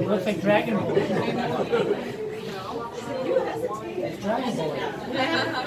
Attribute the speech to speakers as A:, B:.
A: He looks like Dragon Ball. Dragon Ball.